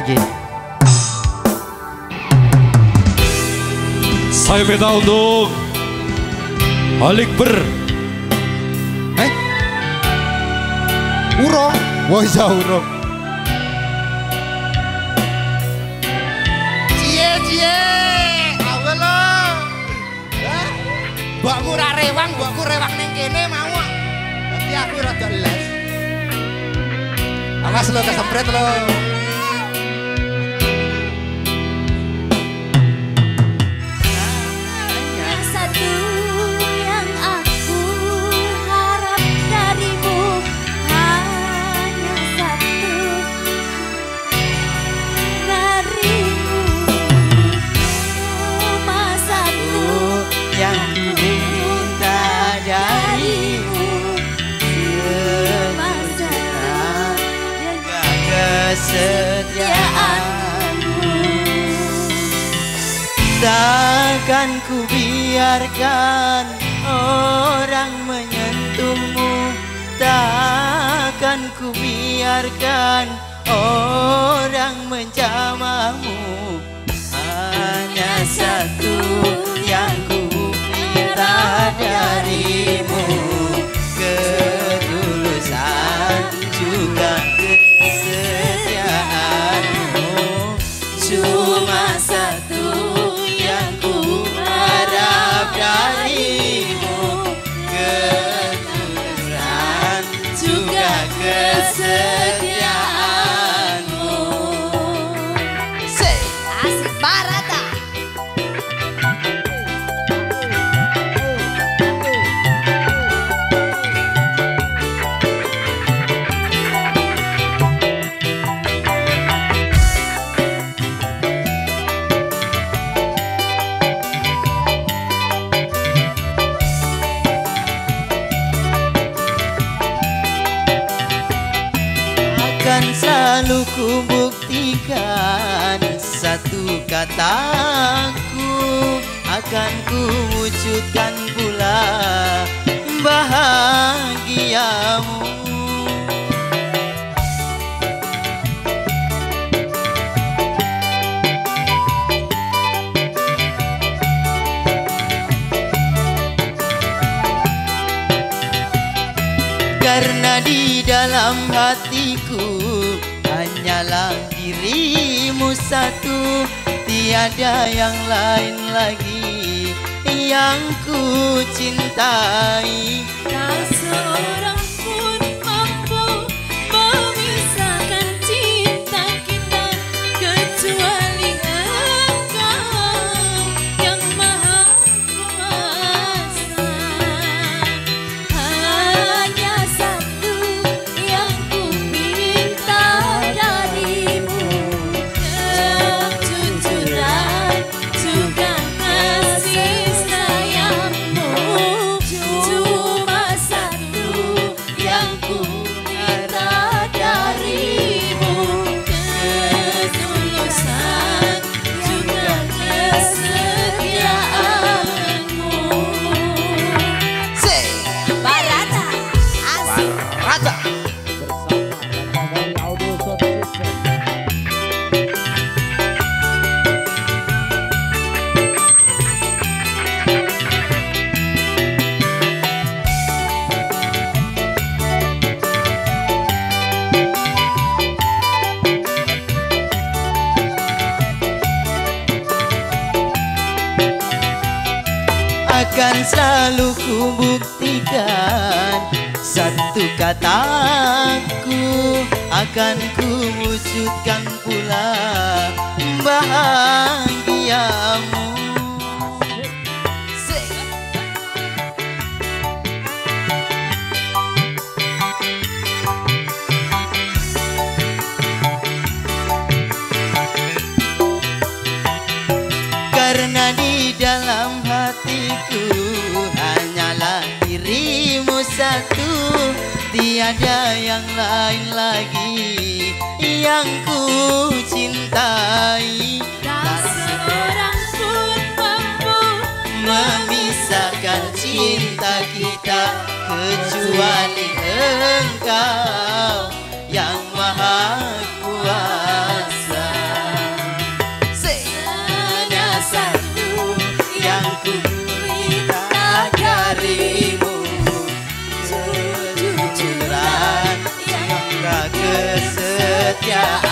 iki. Saya minta untuk Halik Ber. Eh? Urung. Wah, iya urung. Cie cie, apa lo? Hah? Mbakmu ra rewang, mbakku rewang ning kene mau. Tapi aku rada les. Awas lo kesempret lo. Kesetiaanmu Takkan ku biarkan orang menyentuhmu. Takkan ku biarkan orang menjamahmu selalu ku buktikan satu kataku akan ku wujudkan pula bahagiamu. Karena di dalam hatiku hanyalah dirimu satu. Tiada yang lain lagi yang ku cintai. Tak seorang akan selalu ku buktikan. Satu kataku akan ku wujudkan pula bahagiamu dalam hatiku hanyalah dirimu satu. Tiada yang lain lagi yang ku cintai. Tak seorang pun mampu Memisahkan cinta kita kecuali engkau क्या